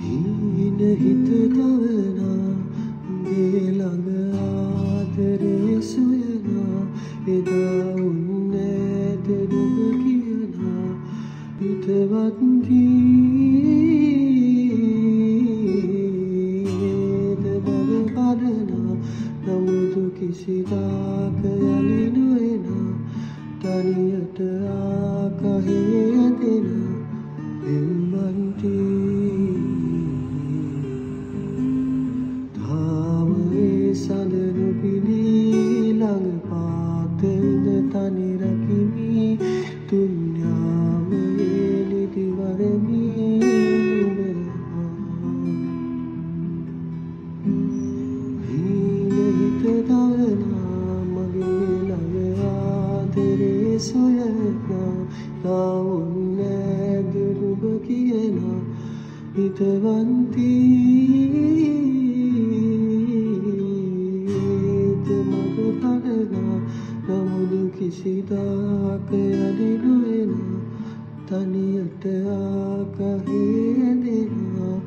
හීන හිත තවනා ගේ ළඟ ආදරේ සොයනා එදා උන්නෑද නුඹ කියනා හිතවත් දීද බව පදනා නමුදු කිසිදාක යලි නොයනා තනියට ආකහේ දෙනා ආදරේ සොයනා තාවුන්නෑද නුඹ කියනා හිතවන්තීද මග පඩනා නමුදු කිසිදාක යළිනුවෙන තනියට ආකහේ දෙනා